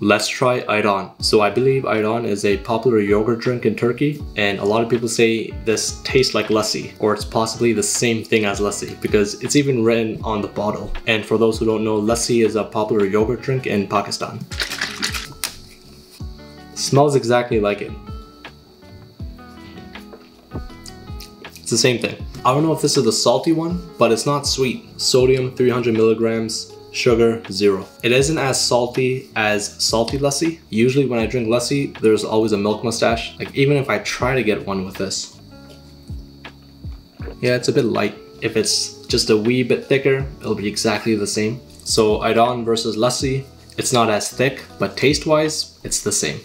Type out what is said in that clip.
Let's try ayran. So I believe ayran is a popular yogurt drink in Turkey and a lot of people say this tastes like lassi or it's possibly the same thing as lassi because it's even written on the bottle. And for those who don't know, lassi is a popular yogurt drink in Pakistan. Smells exactly like it. It's the same thing. I don't know if this is the salty one, but it's not sweet. Sodium 300 milligrams, sugar zero. It isn't as salty as salty lassi. Usually when I drink lassi, there's always a milk mustache. Like even if I try to get one with this. Yeah, it's a bit light. If it's just a wee bit thicker, it'll be exactly the same. So ayran versus lassi, it's not as thick, but taste-wise, it's the same.